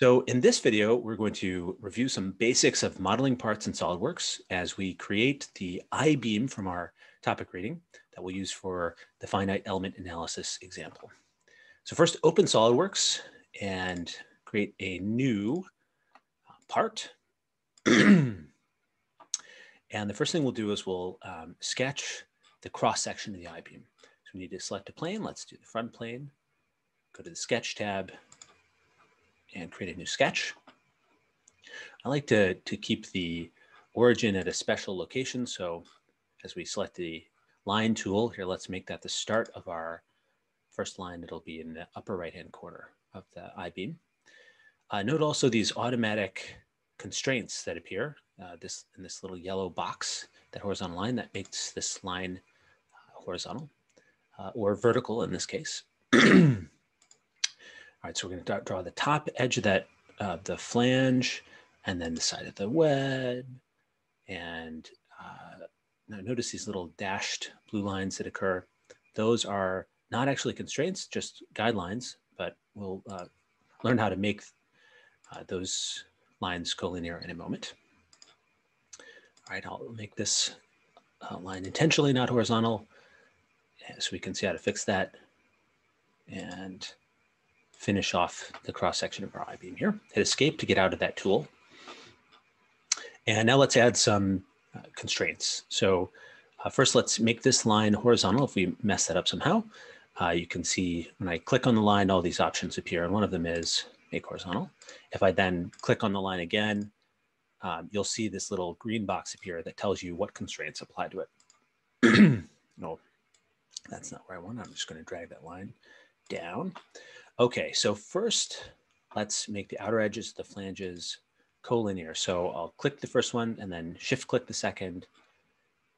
So in this video, we're going to review some basics of modeling parts in SOLIDWORKS as we create the I-beam from our topic reading that we'll use for the finite element analysis example. So first open SOLIDWORKS and create a new uh, part. and the first thing we'll do is we'll um, sketch the cross section of the I-beam. So we need to select a plane. Let's do the front plane. Go to the sketch tab and create a new sketch. I like to, to keep the origin at a special location. So as we select the line tool here, let's make that the start of our first line. It'll be in the upper right-hand corner of the I-beam. Uh, note also these automatic constraints that appear uh, this in this little yellow box, that horizontal line that makes this line uh, horizontal uh, or vertical in this case. All right, so we're going to draw the top edge of that, uh, the flange, and then the side of the web. And uh, now notice these little dashed blue lines that occur. Those are not actually constraints, just guidelines, but we'll uh, learn how to make uh, those lines collinear in a moment. All right, I'll make this uh, line intentionally not horizontal so we can see how to fix that. And finish off the cross section of our I-beam here. Hit escape to get out of that tool. And now let's add some uh, constraints. So uh, first let's make this line horizontal. If we mess that up somehow, uh, you can see when I click on the line, all these options appear. And one of them is make horizontal. If I then click on the line again, um, you'll see this little green box appear that tells you what constraints apply to it. no, that's not where I want. I'm just going to drag that line down. Okay, so first, let's make the outer edges of the flanges collinear. So I'll click the first one and then shift click the second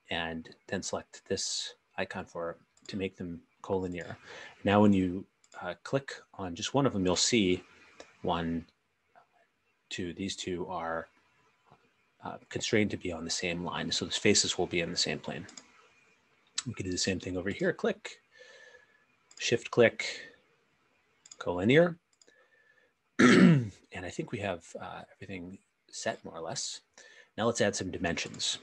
and then select this icon for to make them collinear. Now when you uh, click on just one of them, you'll see one, two, these two are uh, constrained to be on the same line. So the faces will be in the same plane. We can do the same thing over here. Click, shift click, collinear. and I think we have uh, everything set more or less. Now let's add some dimensions.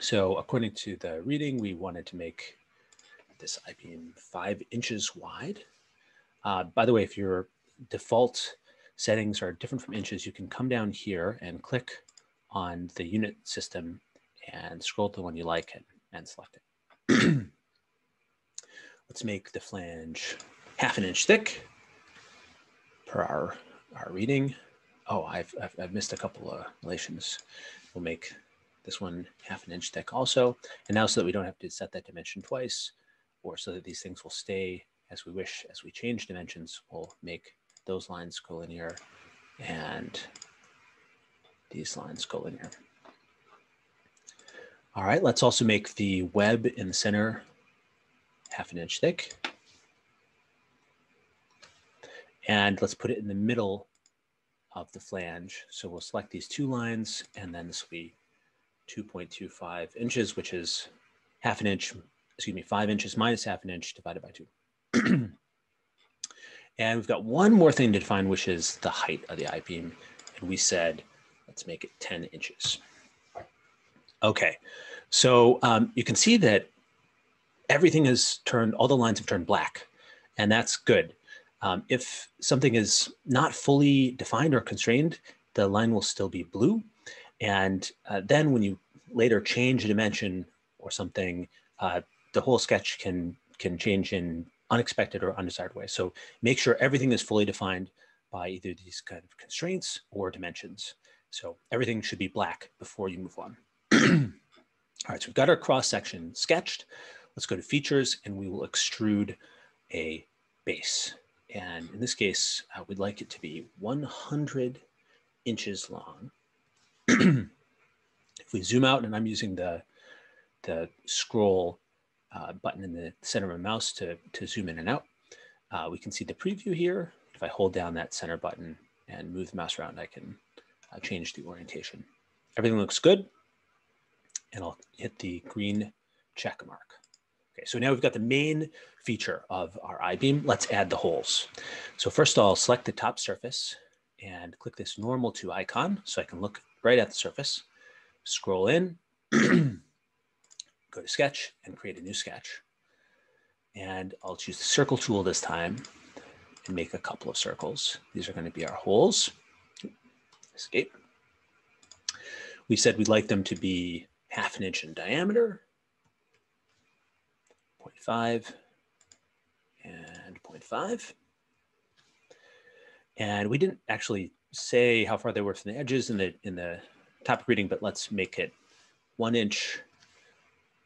So according to the reading, we wanted to make this I-beam five inches wide. Uh, by the way, if your default settings are different from inches, you can come down here and click on the unit system and scroll to the one you like and, and select it. Let's make the flange half an inch thick per our, our reading. Oh, I've, I've, I've missed a couple of relations. We'll make this one half an inch thick also. And now so that we don't have to set that dimension twice, or so that these things will stay as we wish, as we change dimensions, we'll make those lines collinear and these lines collinear. All right, let's also make the web in the center half an inch thick. And let's put it in the middle of the flange. So we'll select these two lines and then this will be 2.25 inches, which is half an inch, excuse me, five inches minus half an inch divided by two. and we've got one more thing to define, which is the height of the I-beam. And we said, let's make it 10 inches. Okay, so um, you can see that everything has turned, all the lines have turned black, and that's good. Um, if something is not fully defined or constrained, the line will still be blue. And uh, then when you later change a dimension or something, uh, the whole sketch can, can change in unexpected or undesired ways. So make sure everything is fully defined by either these kind of constraints or dimensions. So everything should be black before you move on. All right, so we've got our cross section sketched. Let's go to features and we will extrude a base. And in this case, uh, we'd like it to be 100 inches long. if we zoom out, and I'm using the, the scroll uh, button in the center of my mouse to, to zoom in and out, uh, we can see the preview here. If I hold down that center button and move the mouse around, I can uh, change the orientation. Everything looks good. And I'll hit the green check mark. Okay, so now we've got the main feature of our I-beam. Let's add the holes. So first I'll select the top surface and click this normal to icon so I can look right at the surface, scroll in, go to sketch and create a new sketch. And I'll choose the circle tool this time and make a couple of circles. These are going to be our holes. Escape. We said we'd like them to be half an inch in diameter, 0.5 and 0.5. And we didn't actually say how far they were from the edges in the in the topic reading, but let's make it one inch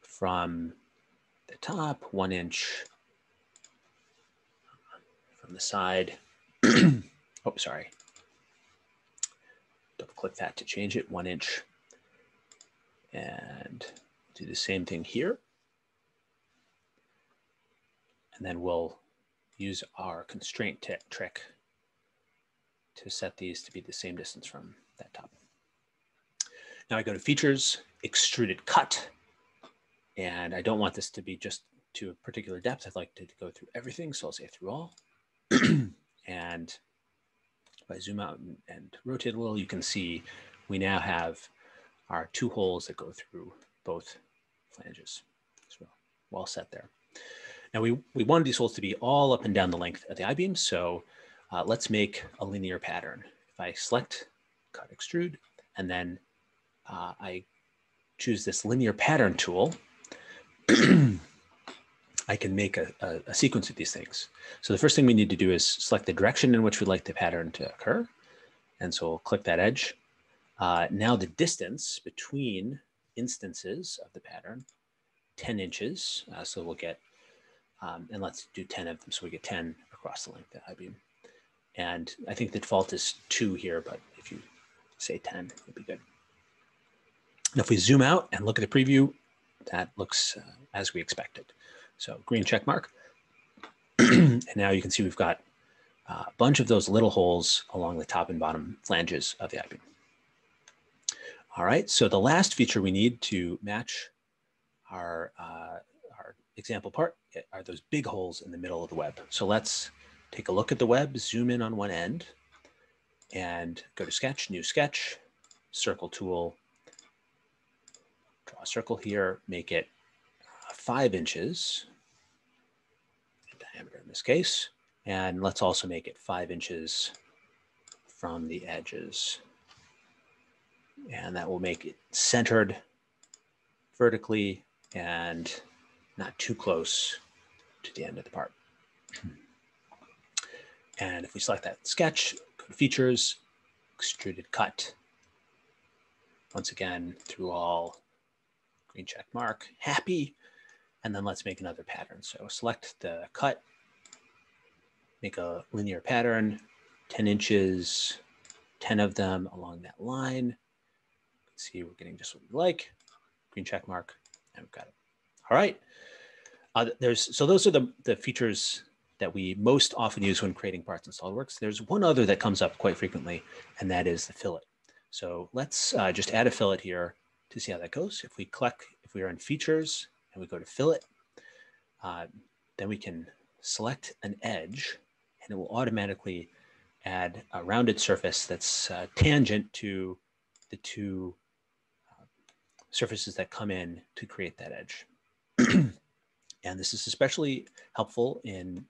from the top, one inch from the side. oh, sorry. Double click that to change it, one inch. And do the same thing here. And then we'll use our constraint trick to set these to be the same distance from that top. Now I go to features, extruded cut, and I don't want this to be just to a particular depth. I'd like to go through everything. So I'll say through all. and if I zoom out and, and, rotate a little, you can see we now have our two holes that go through both flanges. So well set there. Now we, we wanted these holes to be all up and down the length of the I-beam. So uh, let's make a linear pattern. If I select cut extrude, and then uh, I choose this linear pattern tool, I can make a, a, a, sequence of these things. So the first thing we need to do is select the direction in which we'd like the pattern to occur. And so we'll click that edge. Uh, now the distance between instances of the pattern, 10 inches. Uh, so we'll get, um, and let's do 10 of them. So we get 10 across the length of the I-beam. And I think the default is two here, but if you say 10, it'd be good. Now, if we zoom out and look at the preview, that looks uh, as we expected. So green check mark. and now you can see we've got a bunch of those little holes along the top and bottom flanges of the I-beam. All right, so the last feature we need to match our, uh, our example part are those big holes in the middle of the web. So let's take a look at the web, zoom in on one end, and go to Sketch, New Sketch, Circle Tool, draw a circle here, make it uh, five inches in diameter in this case, and let's also make it five inches from the edges. And that will make it centered vertically and not too close to the end of the part. And if we select that sketch, go to features, extruded cut. Once again, through all, green check mark, happy. And then let's make another pattern. So select the cut, make a linear pattern, 10 inches, 10 of them along that line. See, we're getting just what we like. Green check mark, and we've got it. All right. Uh, there's so those are the the features that we most often use when creating parts in SOLIDWORKS. There's one other that comes up quite frequently, and that is the fillet. So let's uh, just add a fillet here to see how that goes. If we click, if we are in features and we go to fillet, uh, then we can select an edge and it will automatically add a rounded surface that's uh, tangent to the two uh, surfaces that come in to create that edge. and this is especially helpful in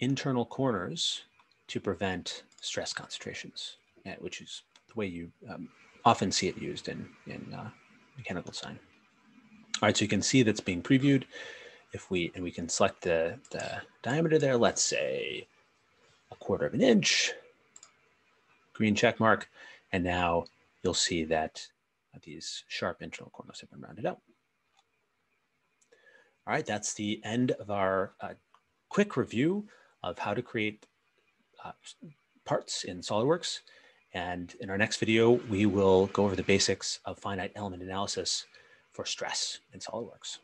internal corners to prevent stress concentrations, eh, which is the way you um, often see it used in, in uh, mechanical design. All right, so you can see that's being previewed. If we, and we can select the, the diameter there, let's say a quarter of an inch, green check mark, and now you'll see that these sharp internal corners have been rounded out. All right, that's the end of our uh, quick review of how to create uh, parts in SOLIDWORKS. And in our next video, we will go over the basics of finite element analysis for stress in SOLIDWORKS.